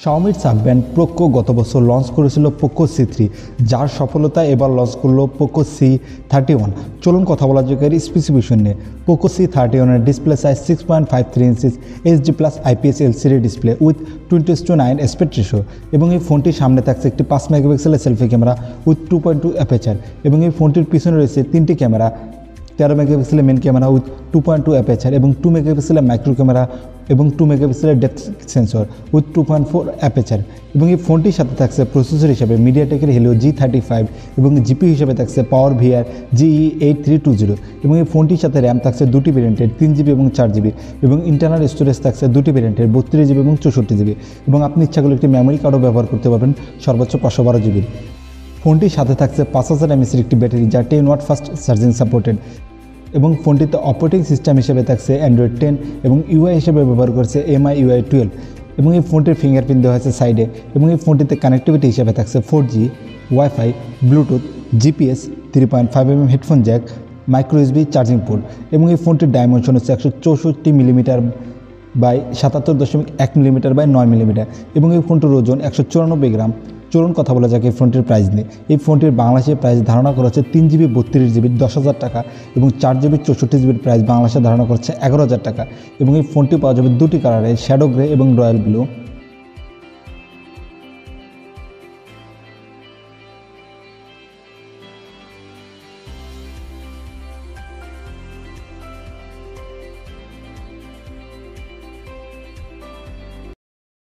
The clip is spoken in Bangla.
শাওমির সাব ব্র্যান্ড পোকো গত বছর লঞ্চ করেছিল পোকো সি থ্রি যার সফলতা এবার লঞ্চ করল পোকো সি থার্টি ওয়ান চলুন কথা বলা যাক এর স্পেসিফিকেশন নিয়ে পোকো সি থার্টি ওয়ানের display size six point five three inches HD plus IPS LCD display with twenty two nine aspect ratio এবং এই ফোনটির সামনে থাকছে একটি পাঁচ মেগাপিক্সেলের selfie camera with two point two aperture এবং এই ফোনটির পিছনে রয়েছে তিনটি ক্যামেরা তেরো মেগাপিক্সেলের main camera with two point two aperture এবং টু মেগাপিক্সেলের মাইক্রো ক্যামেরা এবং টু মেগাপিক্সেলের depth sensor with two point four aperture এবং এই ফোনটির সাথে থাকছে প্রসেসর হিসাবে মিডিয়াটেকের হেলিও জি থার্টি ফাইভ এবং জিপি হিসাবে থাকছে PowerVR GE eight three two zero এবং এই ফোনটির সাথে র্যাম থাকছে দুটি ভেরিয়েন্টের তিন জিবি এবং চার জিবি এবং ইন্টারনাল স্টোরেজ থাকছে দুটি ভেরিয়েন্টের বত্রিশ জিবি এবং চৌষট্টি জিবি এবং আপনি ইচ্ছা করলে একটি মেমোরি কার্ডও ব্যবহার করতে পারবেন সর্বোচ্চ পাঁচশো বারো জিবির ফোনটির সাথে থাকছে পাঁচ হাজার এমএসির একটি ব্যাটারি যা ten watt fast charging supported এবং ফোনটিতে অপারেটিং সিস্টেম হিসেবে থাকছে অ্যান্ড্রয়েড টেন এবং ইউআই হিসেবে ব্যবহার করছে এমআই ইউআই টুয়েলভ এবং এই ফোনটির ফিঙ্গারপ্রিন্ট দেওয়া হয়েছে সাইডে এবং এই ফোনটিতে কানেক্টিভিটি হিসেবে থাকছে four G WiFi Bluetooth GPS three point five M M headphone jack micro USB charging port এবং এই ফোনটির ডাইমেনশন হচ্ছে একশো চৌষট্টি মিলিমিটার বাই সাতাত্তর দশমিক এক মিলিমিটার বাই নয় মিলিমিটার এবং এই ফোনটির ওজন একশো চুরানব্বই গ্রাম। চলুন কথা বলা যাক এই ফোনটির প্রাইস নিয়ে। এই ফোনটির বাংলাদেশের প্রাইস ধারণা করা হচ্ছে তিন জিবি বত্রিশ জিবি দশ হাজার টাকা এবং চার জিবি চৌষট্টি জিবির প্রাইস বাংলাদেশে ধারণা করছে এগারো হাজার টাকা এবং এই ফোনটি পাওয়া যাবে দুটি কালারে শ্যাডো গ্রে এবং রয়্যাল ব্লু